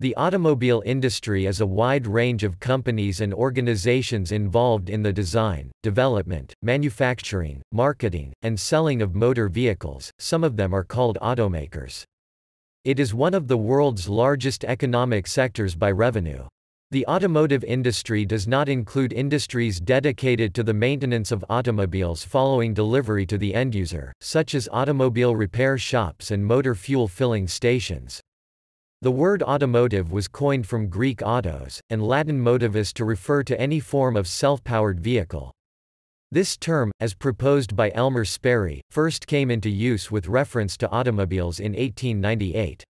The automobile industry is a wide range of companies and organizations involved in the design, development, manufacturing, marketing, and selling of motor vehicles, some of them are called automakers. It is one of the world's largest economic sectors by revenue. The automotive industry does not include industries dedicated to the maintenance of automobiles following delivery to the end user, such as automobile repair shops and motor fuel filling stations. The word automotive was coined from Greek autos, and Latin motivus to refer to any form of self-powered vehicle. This term, as proposed by Elmer Sperry, first came into use with reference to automobiles in 1898.